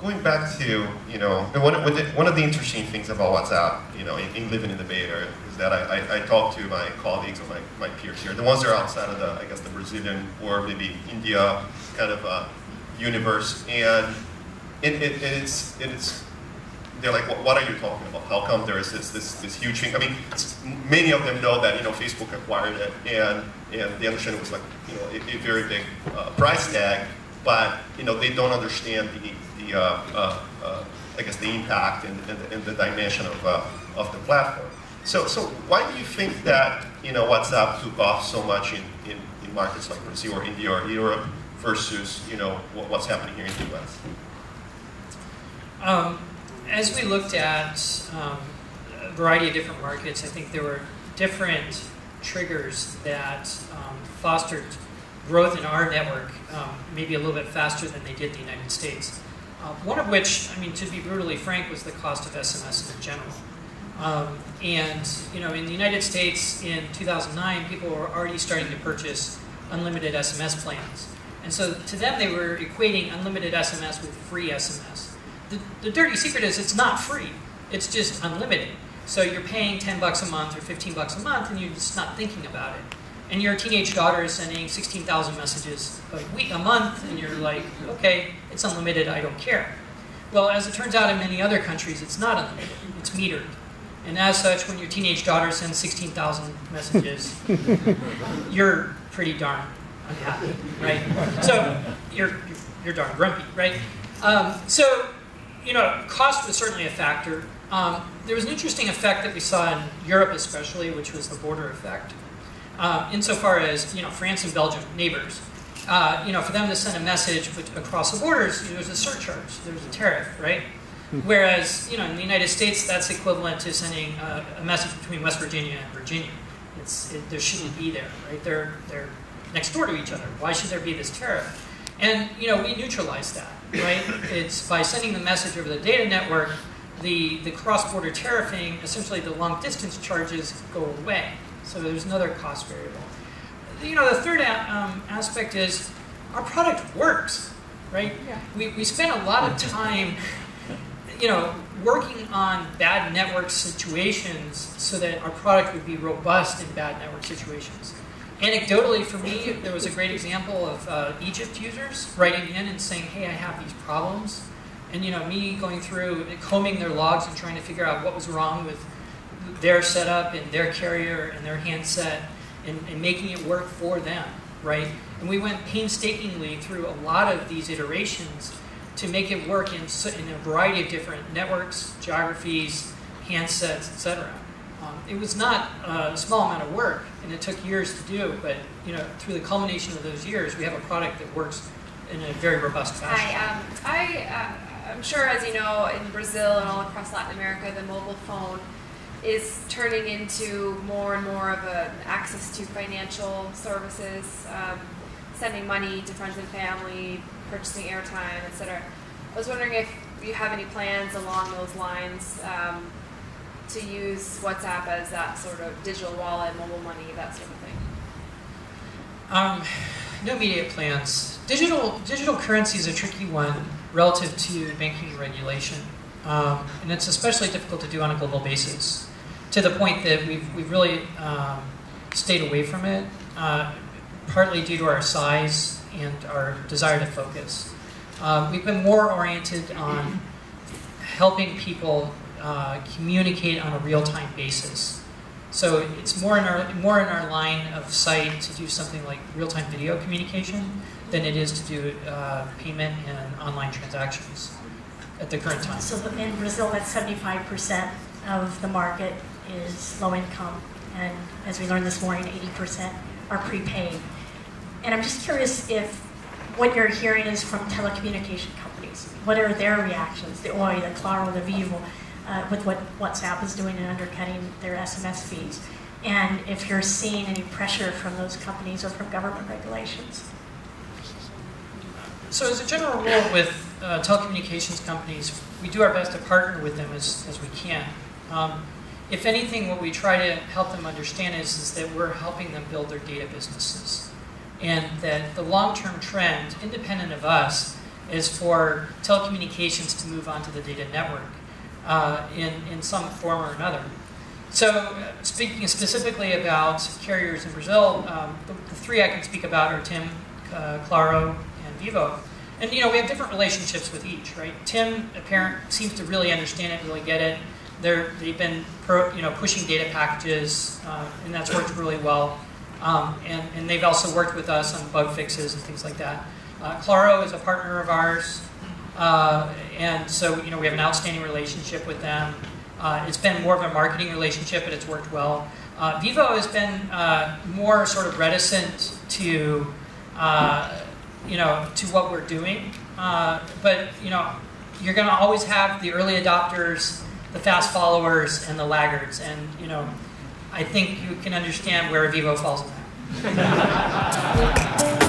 going back to, you know, one one of the interesting things about WhatsApp, you know, in, in living in the Bay Area, is that I, I, I, talk to my colleagues or my, my peers here, the ones that are outside of the, I guess, the Brazilian or maybe India kind of uh, universe, and it, it, it's, it's, they're like, what, what, are you talking about? How come there is this, this, this huge thing? I mean, many of them know that, you know, Facebook acquired it, and, and they understand it was like, you know, a, a very big uh, price tag, but, you know, they don't understand the, the uh, uh, uh, I guess, the impact and, and, and the dimension of, of the platform. So, so why do you think that you know WhatsApp took off so much in, in, in markets like Brazil or India or Europe versus you know what's happening here in the U.S.? Um, as we looked at um, a variety of different markets, I think there were different triggers that um, fostered growth in our network, um, maybe a little bit faster than they did the United States. Uh, one of which, I mean, to be brutally frank, was the cost of SMS in general. Um, and you know, in the United States in 2009, people were already starting to purchase unlimited SMS plans, and so to them they were equating unlimited SMS with free SMS. The, the dirty secret is it's not free; it's just unlimited. So you're paying 10 bucks a month or 15 bucks a month, and you're just not thinking about it and your teenage daughter is sending 16,000 messages a week, a month, and you're like, okay, it's unlimited, I don't care. Well, as it turns out in many other countries, it's not unlimited, it's metered. And as such, when your teenage daughter sends 16,000 messages, you're pretty darn unhappy, right? So you're, you're darn grumpy, right? Um, so, you know, cost was certainly a factor. Um, there was an interesting effect that we saw in Europe especially, which was the border effect uh, insofar as you know France and Belgium, neighbors. Uh, you know, for them to send a message across the borders, there's a surcharge, there's a tariff, right? Hmm. Whereas, you know, in the United States, that's equivalent to sending a, a message between West Virginia and Virginia. It's, it, there shouldn't be there, right? They're, they're next door to each other. Why should there be this tariff? And, you know, we neutralize that, right? It's by sending the message over the data network, the, the cross-border tariffing, essentially the long-distance charges go away. So there's another cost variable. You know, the third um, aspect is our product works, right? Yeah. We, we spend a lot of time, you know, working on bad network situations so that our product would be robust in bad network situations. Anecdotally, for me, there was a great example of uh, Egypt users writing in and saying, hey, I have these problems. And, you know, me going through, combing their logs and trying to figure out what was wrong with their setup and their carrier and their handset and, and making it work for them, right? And we went painstakingly through a lot of these iterations to make it work in, in a variety of different networks, geographies, handsets, etc. Um, it was not a small amount of work, and it took years to do. But you know, through the culmination of those years, we have a product that works in a very robust fashion. Hi, um, I, uh, I'm sure, as you know, in Brazil and all across Latin America, the mobile phone is turning into more and more of a access to financial services, um, sending money to friends and family, purchasing airtime, etc. I was wondering if you have any plans along those lines um, to use WhatsApp as that sort of digital wallet, mobile money, that sort of thing. Um, no immediate plans. Digital digital currency is a tricky one relative to banking regulation. Um, and it's especially difficult to do on a global basis to the point that we've, we've really um, stayed away from it, uh, partly due to our size and our desire to focus. Um, we've been more oriented on helping people uh, communicate on a real-time basis. So it's more in our more in our line of sight to do something like real-time video communication than it is to do uh, payment and online transactions at the current time. So in Brazil, that's 75% of the market is low income, and as we learned this morning, 80% are prepaid. And I'm just curious if what you're hearing is from telecommunication companies. What are their reactions, the Oi, the Claro, the Vivo, uh, with what WhatsApp is doing and undercutting their SMS fees? And if you're seeing any pressure from those companies or from government regulations? So as a general rule with uh, telecommunications companies, we do our best to partner with them as, as we can. Um, if anything, what we try to help them understand is, is that we're helping them build their data businesses. And that the long term trend, independent of us, is for telecommunications to move onto the data network uh, in, in some form or another. So, uh, speaking specifically about carriers in Brazil, um, the, the, three I can speak about are TIM, uh, Claro, and Vivo. And you know, we have different relationships with each, right? TIM, apparent, seems to really understand it, really get it. They're, they've been pro, you know, pushing data packages, uh, and that's worked really well. Um, and, and they've also worked with us on bug fixes and things like that. Uh, Claro is a partner of ours, uh, and so you know we have an outstanding relationship with them. Uh, it's been more of a marketing relationship, but it's worked well. Uh, Vivo has been uh, more sort of reticent to, uh, you know, to what we're doing. But you know, you're going to always have the early adopters, the fast followers and the laggards. And you know, I think you can understand where Vivo falls in that.